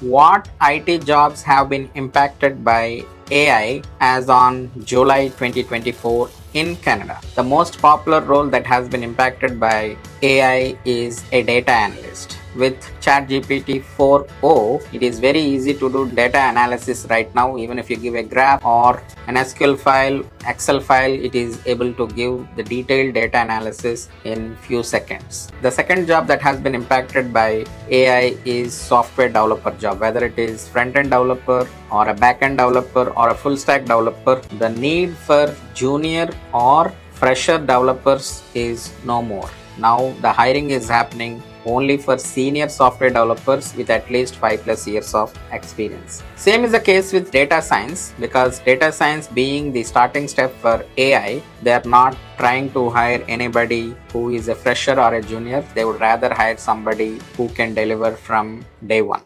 what IT jobs have been impacted by AI as on July 2024 in Canada. The most popular role that has been impacted by AI is a data analyst with ChatGPT 4o, it is very easy to do data analysis right now. Even if you give a graph or an SQL file, Excel file, it is able to give the detailed data analysis in few seconds. The second job that has been impacted by AI is software developer job, whether it is front-end developer or a back-end developer or a full stack developer. The need for junior or fresher developers is no more. Now the hiring is happening only for senior software developers with at least 5 plus years of experience. Same is the case with data science because data science being the starting step for AI, they are not trying to hire anybody who is a fresher or a junior. They would rather hire somebody who can deliver from day one.